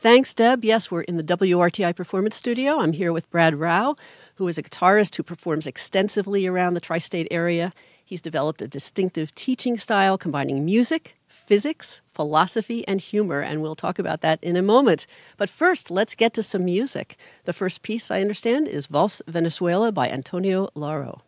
Thanks, Deb. Yes, we're in the WRTI Performance Studio. I'm here with Brad Rau, who is a guitarist who performs extensively around the tri state area. He's developed a distinctive teaching style combining music, physics, philosophy, and humor, and we'll talk about that in a moment. But first, let's get to some music. The first piece, I understand, is Vals Venezolano by Antonio Lauro.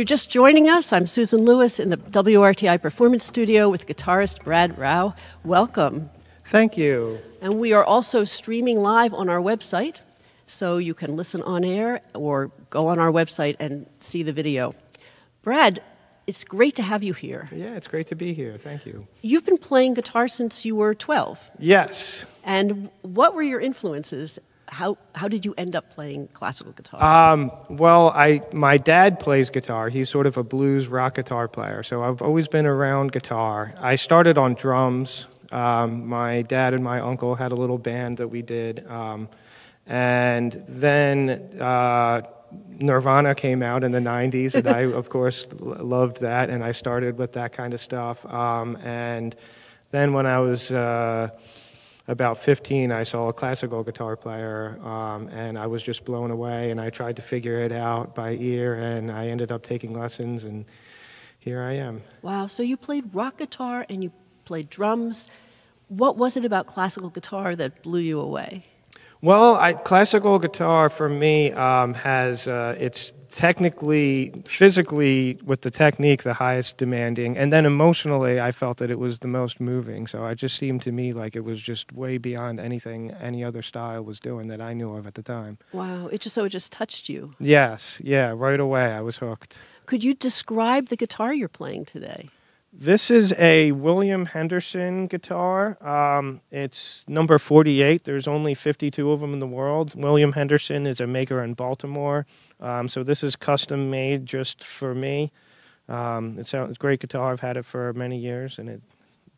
You're just joining us, I'm Susan Lewis in the WRTI Performance Studio with guitarist Brad Rau. Welcome. Thank you. And we are also streaming live on our website, so you can listen on air or go on our website and see the video. Brad, it's great to have you here. Yeah, it's great to be here. Thank you. You've been playing guitar since you were 12. Yes. And what were your influences how how did you end up playing classical guitar? Um, well, I my dad plays guitar. He's sort of a blues rock guitar player, so I've always been around guitar. I started on drums. Um, my dad and my uncle had a little band that we did, um, and then uh, Nirvana came out in the '90s, and I, of course, loved that, and I started with that kind of stuff. Um, and then when I was uh, about 15, I saw a classical guitar player, um, and I was just blown away. And I tried to figure it out by ear, and I ended up taking lessons, and here I am. Wow! So you played rock guitar and you played drums. What was it about classical guitar that blew you away? Well, I, classical guitar for me um, has uh, its technically, physically, with the technique, the highest demanding. And then emotionally, I felt that it was the most moving. So it just seemed to me like it was just way beyond anything any other style was doing that I knew of at the time. Wow. It just so it just touched you. Yes. Yeah. Right away, I was hooked. Could you describe the guitar you're playing today? This is a William Henderson guitar. Um, it's number 48. There's only 52 of them in the world. William Henderson is a maker in Baltimore. Um, so this is custom made just for me. Um, it great guitar. I've had it for many years, and it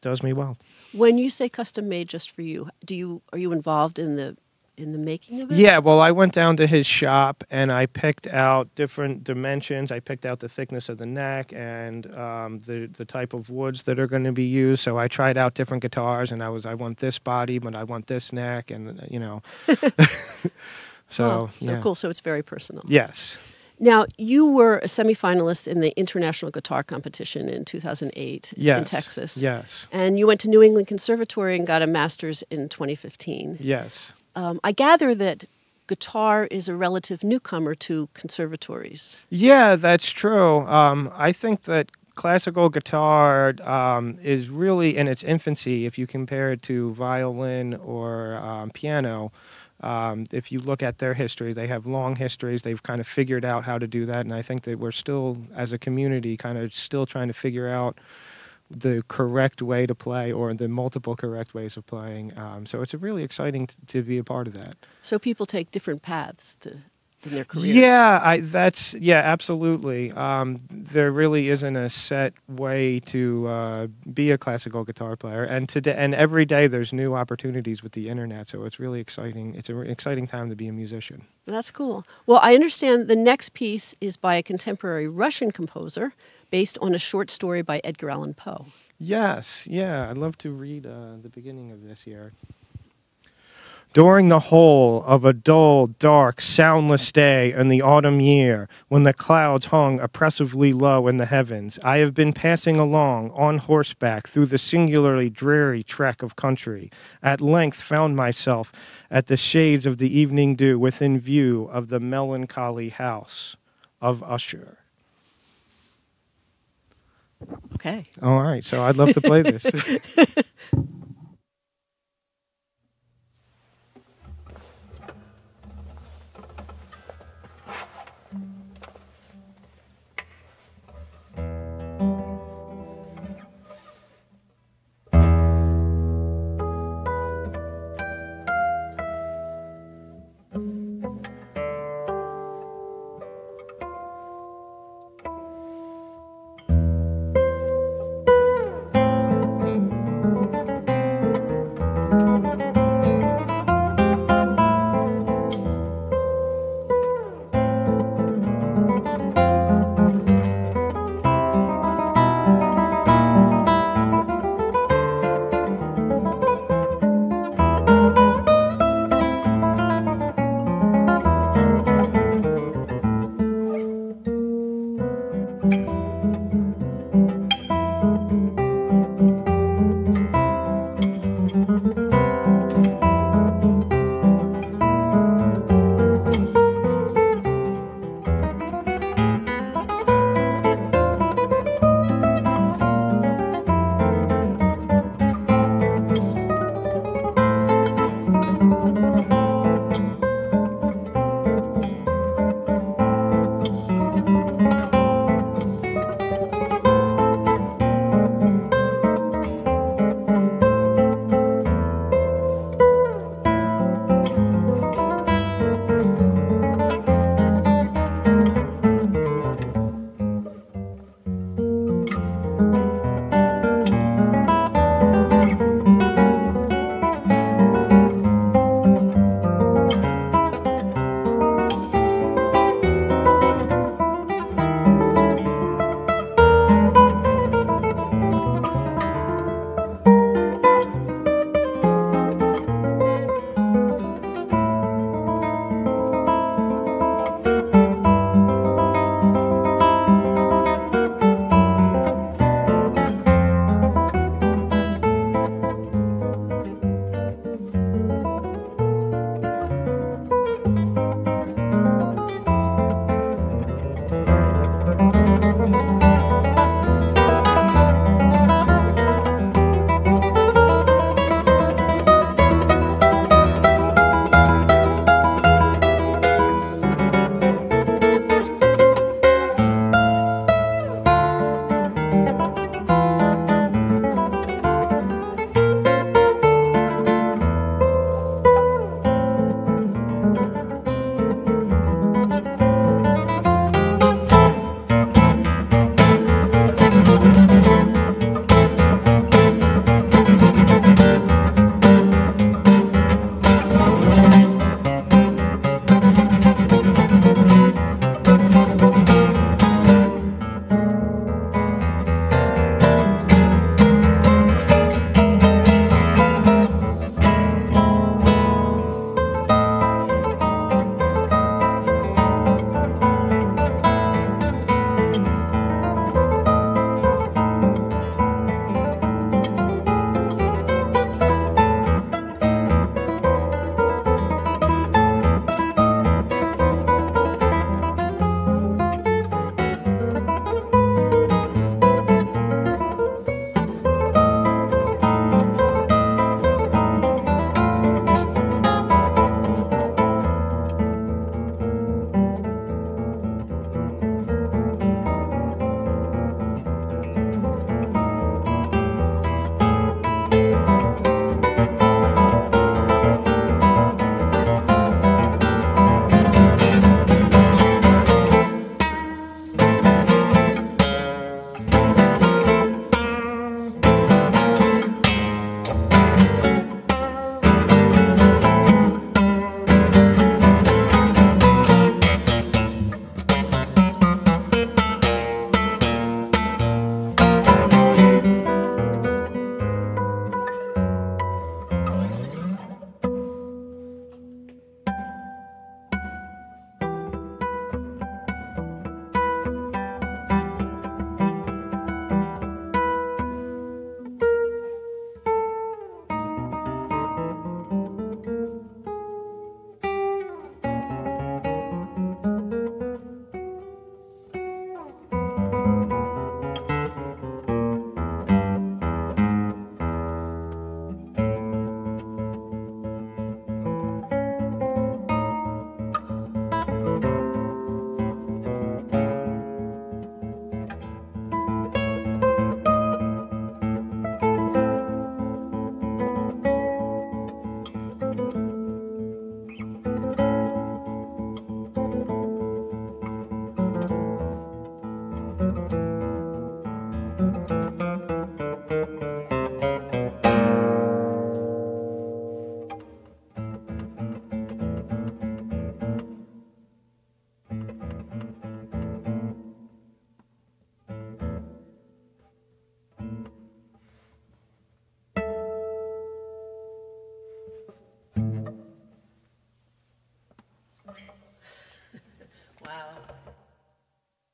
does me well. When you say custom made just for you, do you are you involved in the in the making of it? Yeah, well, I went down to his shop and I picked out different dimensions. I picked out the thickness of the neck and um, the the type of woods that are going to be used. So I tried out different guitars, and I was I want this body, but I want this neck, and you know. So, oh, so yeah. cool. So it's very personal. Yes. Now, you were a semifinalist in the International Guitar Competition in 2008 yes. in Texas. Yes. And you went to New England Conservatory and got a master's in 2015. Yes. Um, I gather that guitar is a relative newcomer to conservatories. Yeah, that's true. Um, I think that classical guitar um, is really in its infancy if you compare it to violin or um, piano. Um, if you look at their history, they have long histories. They've kind of figured out how to do that, and I think that we're still, as a community, kind of still trying to figure out the correct way to play or the multiple correct ways of playing. Um, so it's really exciting to be a part of that. So people take different paths to in their careers. Yeah, I, that's yeah, absolutely. Um, there really isn't a set way to uh, be a classical guitar player, and today and every day there's new opportunities with the internet. So it's really exciting. It's an exciting time to be a musician. That's cool. Well, I understand the next piece is by a contemporary Russian composer based on a short story by Edgar Allan Poe. Yes, yeah, I'd love to read uh, the beginning of this here. During the whole of a dull, dark, soundless day in the autumn year, when the clouds hung oppressively low in the heavens, I have been passing along on horseback through the singularly dreary trek of country. At length found myself at the shades of the evening dew within view of the melancholy house of Usher. Okay. All right, so I'd love to play this.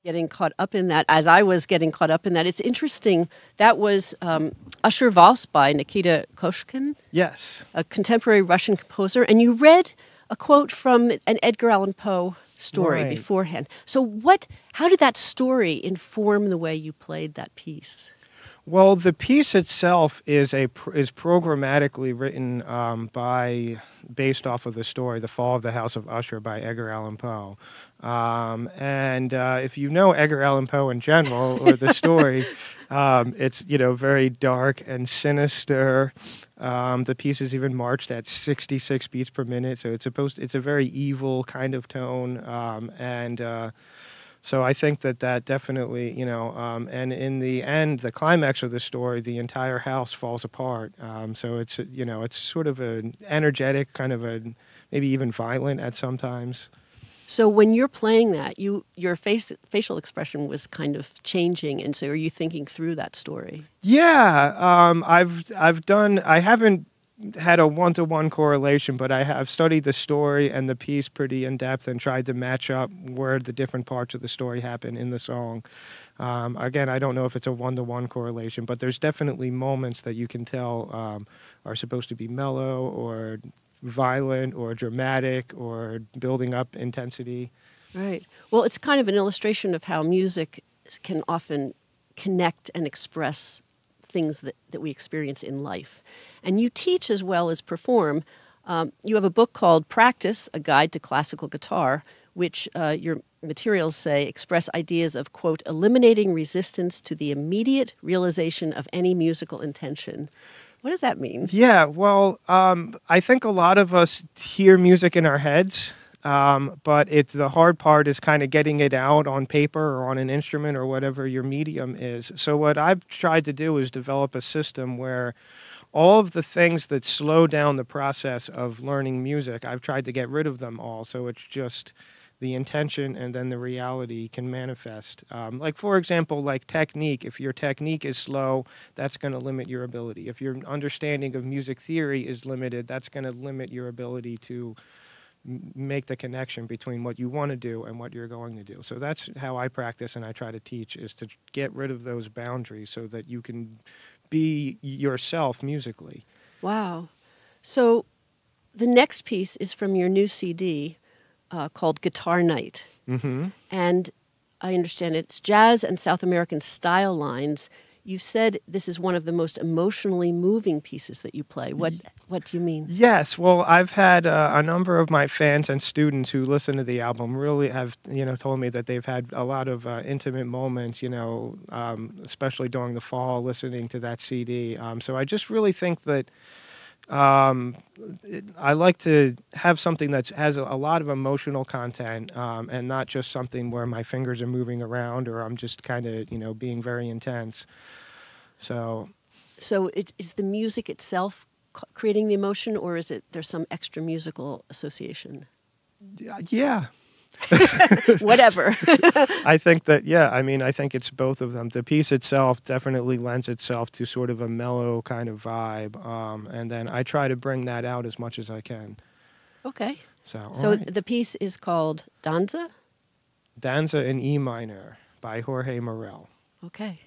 getting caught up in that as I was getting caught up in that. It's interesting. That was um, Usher Valse by Nikita Koshkin, Yes. a contemporary Russian composer. And you read a quote from an Edgar Allan Poe story Right. beforehand. So, what? How did that story inform the way you played that piece? Well, the piece itself is a is programmatically written um, by based off of the story, "The Fall of the House of Usher" by Edgar Allan Poe. Um, and uh, if you know Edgar Allan Poe in general or the story, um, it's you know very dark and sinister. Um, the piece is even marched at 66 beats per minute, so it's supposed it's a very evil kind of tone, um, and uh, so I think that that definitely, you know, um, and in the end, the climax of the story, the entire house falls apart. Um, so it's, you know, it's sort of an energetic, kind of a, maybe even violent at sometimes. So, when you're playing that, you your face facial expression was kind of changing, and so are you thinking through that story? Yeah, um, I've I've done. I haven't had a one to one correlation, but I have studied the story and the piece pretty in depth and tried to match up where the different parts of the story happen in the song. Um, again, I don't know if it's a one to one correlation, but there's definitely moments that you can tell um, are supposed to be mellow or violent or dramatic or building up intensity. Right. Well, it's kind of an illustration of how music can often connect and express things that, that we experience in life. And you teach as well as perform. Um, you have a book called Practice, A Guide to Classical Guitar, which uh, your materials say express ideas of, quote, eliminating resistance to the immediate realization of any musical intention. What does that mean? Yeah, well, um, I think a lot of us hear music in our heads, um, but it's the hard part is kind of getting it out on paper or on an instrument or whatever your medium is. So what I've tried to do is develop a system where all of the things that slow down the process of learning music, I've tried to get rid of them all. So it's just the intention and then the reality can manifest. Um, like for example, like technique. If your technique is slow, that's going to limit your ability. If your understanding of music theory is limited, that's going to limit your ability to make the connection between what you want to do and what you're going to do. So that's how I practice and I try to teach is to get rid of those boundaries so that you can be yourself musically. Wow. So the next piece is from your new CD uh, called Guitar Night. Mm-hmm. And I understand it's jazz and South American style lines. You said this is one of the most emotionally moving pieces that you play. What what do you mean? Yes, well, I've had uh, a number of my fans and students who listen to the album really have, you know, told me that they've had a lot of uh, intimate moments, you know, um, especially during the fall, listening to that CD. Um, so I just really think that um, it, I like to have something that has a, a lot of emotional content um, and not just something where my fingers are moving around or I'm just kind of, you know, being very intense. So So it, is the music itself creating the emotion, or is it there's some extra musical association? yeah, whatever. I think that, yeah, I mean, I think it's both of them. The piece itself definitely lends itself to sort of a mellow kind of vibe. Um, and then I try to bring that out as much as I can. Okay. So, so right. the piece is called Danza? Danza in E minor by Jorge Morel. Okay.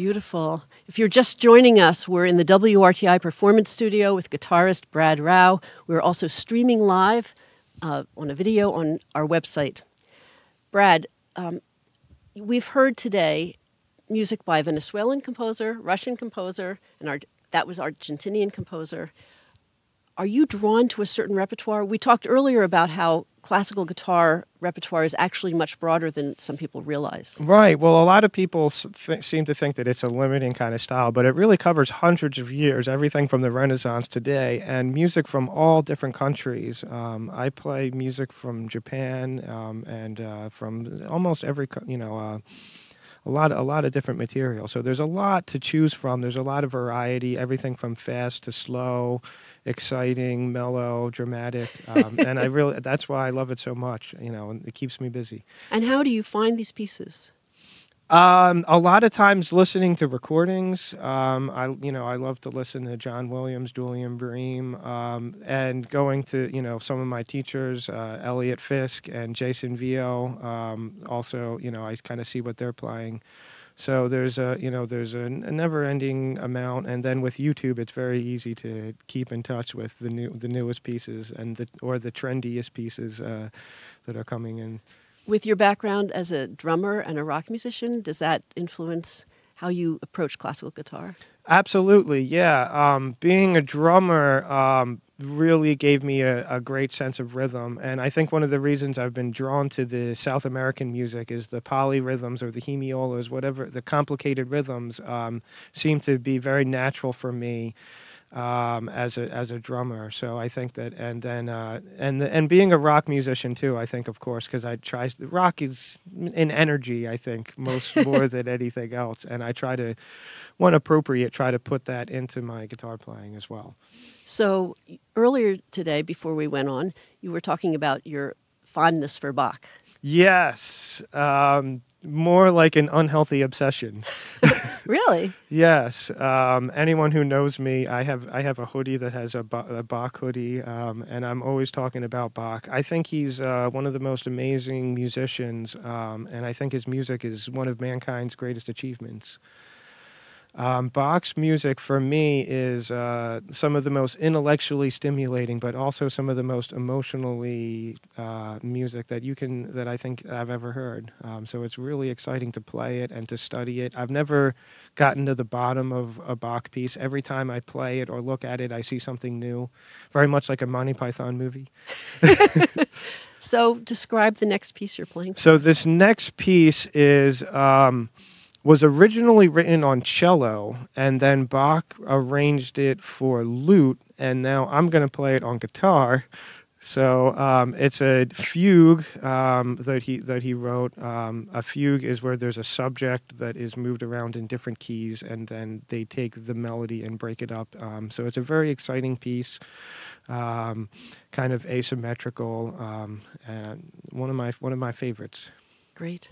Beautiful. If you're just joining us, we're in the WRTI Performance Studio with guitarist Brad Rau. We're also streaming live uh, on a video on our website. Brad, um, we've heard today music by Venezuelan composer, Russian composer, and our, that was Argentinian composer. Are you drawn to a certain repertoire? We talked earlier about how classical guitar repertoire is actually much broader than some people realize. Right. Well, a lot of people seem to think that it's a limiting kind of style, but it really covers hundreds of years, everything from the Renaissance today, and music from all different countries. Um, I play music from Japan um, and uh, from almost every, you know. Uh, a lot, a lot of different material. So there's a lot to choose from. There's a lot of variety, everything from fast to slow, exciting, mellow, dramatic, um, and I really that's why I love it so much. You know, and it keeps me busy. And how do you find these pieces? Um, a lot of times listening to recordings. Um, I you know I love to listen to John Williams, Julian Bream, um, and going to you know some of my teachers, uh, Eliot Fisk and Jason Vieaux. Um, also, you know I kind of see what they're playing. So there's a you know there's a, never-ending amount, and then with YouTube, it's very easy to keep in touch with the new the newest pieces and the or the trendiest pieces uh, that are coming in. With your background as a drummer and a rock musician, does that influence how you approach classical guitar? Absolutely, yeah. Um, being a drummer, um, really gave me a, a, great sense of rhythm. And I think one of the reasons I've been drawn to the South American music is the polyrhythms or the hemiolas, whatever the complicated rhythms, um, seem to be very natural for me um, as a as a drummer. So I think that, and then uh, and the, and being a rock musician too. I think, of course, because I try the rock is in energy. I think most more than anything else, and I try to, when appropriate, try to put that into my guitar playing as well. So earlier today, before we went on, you were talking about your fondness for Bach. Yes, um, more like an unhealthy obsession. really? yes. Um, anyone who knows me, I have I have a hoodie that has a, a Bach hoodie, um, and I'm always talking about Bach. I think he's uh, one of the most amazing musicians, um, and I think his music is one of mankind's greatest achievements. Um, Bach's music for me is uh, some of the most intellectually stimulating, but also some of the most emotionally uh, music that you can that I think I've ever heard. Um, so it's really exciting to play it and to study it. I've never gotten to the bottom of a Bach piece. Every time I play it or look at it, I see something new. Very much like a Monty Python movie. so describe the next piece you're playing. So this next piece is. Um, was originally written on cello, and then Bach arranged it for lute, and now I'm going to play it on guitar. So um, it's a fugue um, that he that he wrote. Um, a fugue is where there's a subject that is moved around in different keys, and then they take the melody and break it up. Um, so it's a very exciting piece, um, kind of asymmetrical, um, and one of my one of my favorites. Great.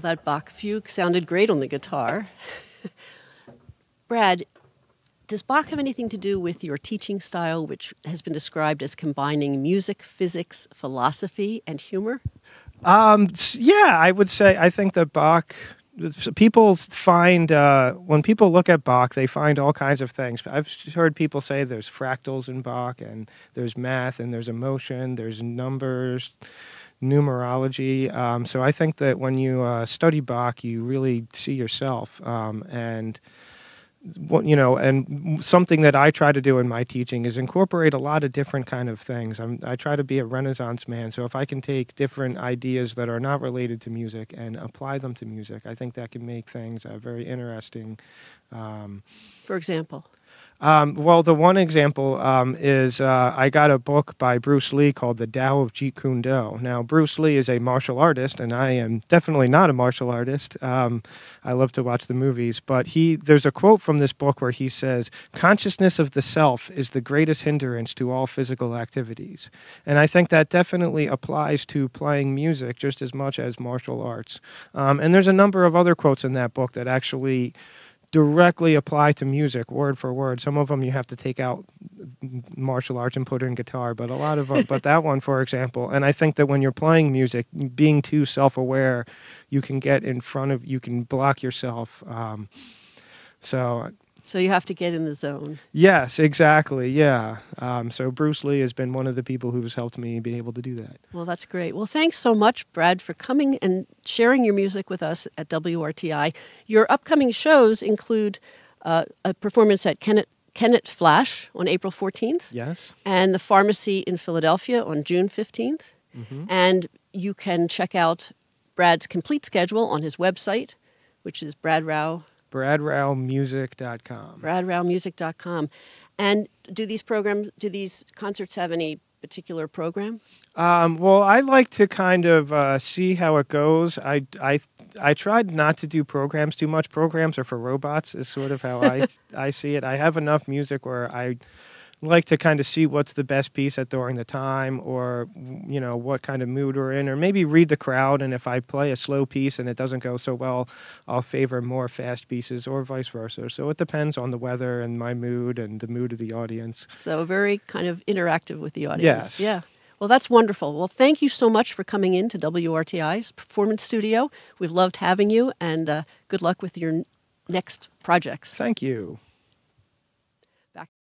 That Bach fugue sounded great on the guitar. Brad, does Bach have anything to do with your teaching style, which has been described as combining music, physics, philosophy, and humor? Um, yeah, I would say I think that Bach. People find uh, when people look at Bach, they find all kinds of things. I've heard people say there's fractals in Bach, and there's math, and there's emotion, there's numbers, numerology. Um, so I think that when you uh, study Bach, you really see yourself, um, and you know, and something that I try to do in my teaching is incorporate a lot of different kind of things. I'm, I try to be a Renaissance man, so if I can take different ideas that are not related to music and apply them to music, I think that can make things uh, very interesting. Um, For example. Um, well, the one example um, is uh, I got a book by Bruce Lee called The Tao of Jeet Kune Do. Now, Bruce Lee is a martial artist, and I am definitely not a martial artist. Um, I love to watch the movies, but he there's a quote from this book where he says, "Consciousness of the self is the greatest hindrance to all physical activities," and I think that definitely applies to playing music just as much as martial arts. Um, and there's a number of other quotes in that book that actually directly apply to music word for word. Some of them you have to take out martial arts and put in guitar, but a lot of them, but that one, for example. And I think that when you're playing music, being too self aware, you can get in front of, you can block yourself. Um, so so you have to get in the zone. Yes, exactly. Yeah. Um, so Bruce Lee has been one of the people who's helped me be able to do that. Well, that's great. Well, thanks so much, Brad, for coming and sharing your music with us at WRTI. Your upcoming shows include uh, a performance at Kennett Kennett Flash on April 14th. Yes. And the Pharmacy in Philadelphia on June 15th. Mm-hmm. And you can check out Brad's complete schedule on his website, which is Brad Rau BradRauMusic.com. BradRauMusic.com. And do these programs, do these concerts have any particular program? Um, well, I like to kind of uh, see how it goes. I, I, I tried not to do programs too much. Programs are for robots, is sort of how I, I see it. I have enough music where I like to kind of see what's the best piece at during the time or you know what kind of mood we're in or maybe read the crowd and if i play a slow piece and it doesn't go so well i'll favor more fast pieces or vice versa so it depends on the weather and my mood and the mood of the audience so very kind of interactive with the audience yes yeah well, that's wonderful. Well, thank you so much for coming in to WRTI's Performance Studio. We've loved having you, and uh, good luck with your next projects. Thank you.